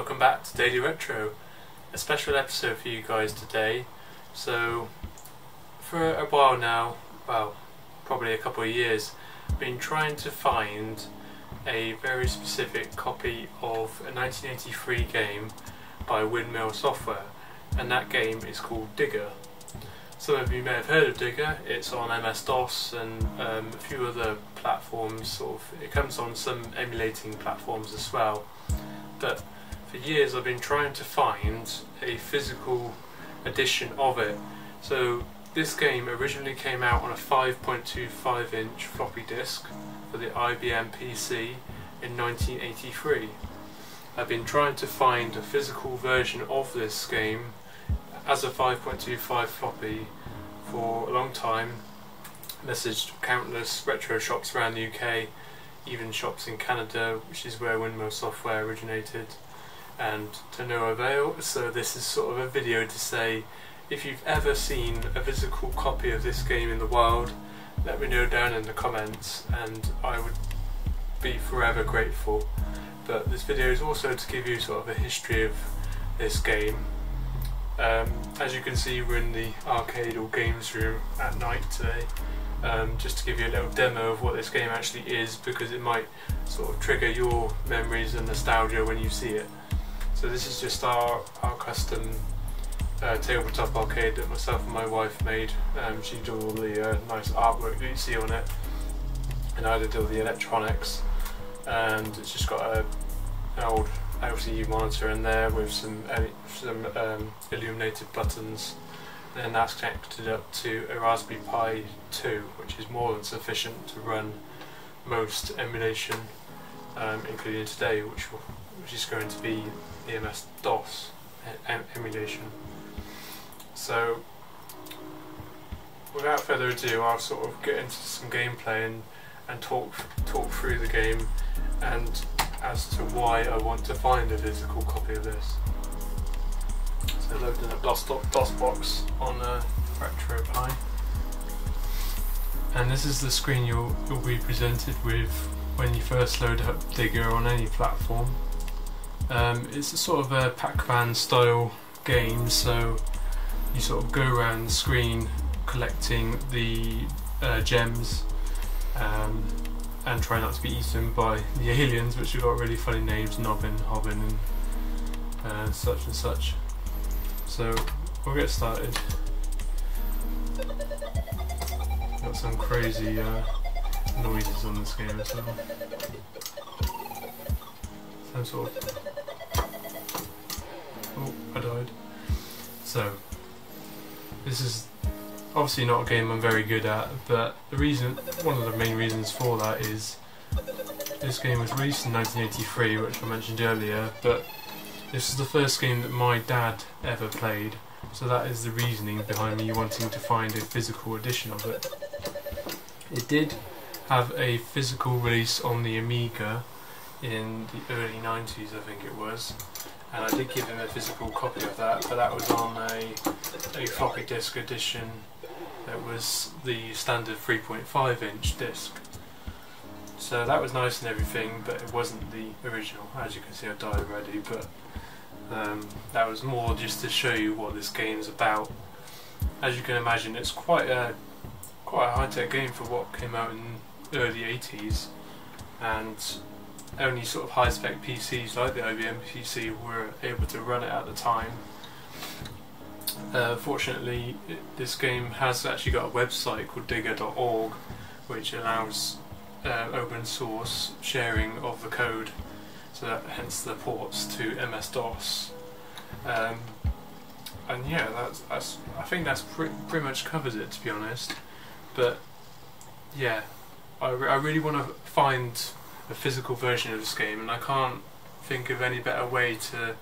Welcome back to Daley Retro. A special episode for you guys today. So, for a while now, well, probably a couple of years, I've been trying to find a very specific copy of a 1983 game by Windmill Software, and that game is called Digger. Some of you may have heard of Digger. It's on MS-DOS and um, a few other platforms. Sort of, it comes on some emulating platforms as well. But for years, I've been trying to find a physical edition of it. So this game originally came out on a 5.25 inch floppy disk for the IBM PC in 1983. I've been trying to find a physical version of this game as a 5.25 floppy for a long time. Messaged countless retro shops around the UK, even shops in Canada, which is where Windmill Software originated, and to no avail. So this is sort of a video to say, if you've ever seen a physical copy of this game in the wild, let me know down in the comments, and I would be forever grateful. But this video is also to give you sort of a history of this game um, as you can see we're in the arcade or games room at night today um, just to give you a little demo of what this game actually is because it might sort of trigger your memories and nostalgia when you see it. So this is just our, our custom uh, tabletop arcade that myself and my wife made. Um, she did all the uh, nice artwork that you see on it and I did all the electronics and it's just got a, an old LCD monitor in there with some some um, illuminated buttons and that's connected up to a Raspberry Pi 2 which is more than sufficient to run most emulation um, including today which which is going to be EMS DOS em emulation so without further ado I'll sort of get into some gameplay and, and talk talk through the game and as to why I want to find a physical copy of this. So loading up DOS, DOSBox on a RetroPie. And this is the screen you'll, you'll be presented with when you first load up Digger on any platform. Um, it's a sort of a Pac-Man style game, so you sort of go around the screen collecting the uh, gems um, and try not to be eaten by the aliens, which have got really funny names, Noggin, Hobbin, and uh, such and such. So we'll get started. Got some crazy uh, noises on this game as well. Some sort of. So this is obviously not a game I'm very good at, but the reason, one of the main reasons for that is this game was released in 1983, which I mentioned earlier, but this is the first game that my dad ever played, so that is the reasoning behind me wanting to find a physical edition of it. It did have a physical release on the Amiga in the early 90s, I think it was, and I did give him a physical copy of that, but that was on a, a floppy disk edition that was the standard 3.5 inch disc. So that was nice and everything, but it wasn't the original. As you can see, I've died already, but um, that was more just to show you what this game's about. As you can imagine, it's quite a quite a high-tech game for what came out in early 80s, and only sort of high-spec PCs like the IBM PC were able to run it at the time. Uh, fortunately, it, this game has actually got a website called digger.org which allows uh, open source sharing of the code, so that, hence the ports to MS-DOS. Um, and yeah, that's, that's I think that's pre pretty much covers it to be honest. But yeah, I, re I really want to find a physical version of this game, and I can't think of any better way to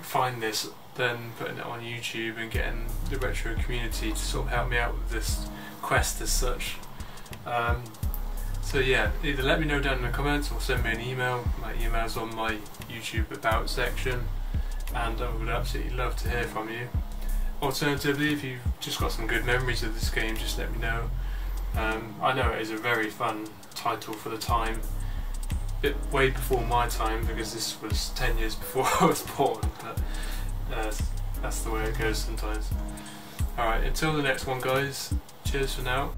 find this than putting it on YouTube and getting the retro community to sort of help me out with this quest as such. Um, so yeah, either let me know down in the comments or send me an email. My email's on my YouTube about section and I would absolutely love to hear from you. Alternatively, if you've just got some good memories of this game, just let me know. Um, I know it is a very fun title for the time bit way before my time because this was 10 years before I was born, but uh, that's the way it goes sometimes. Alright, until the next one guys, cheers for now.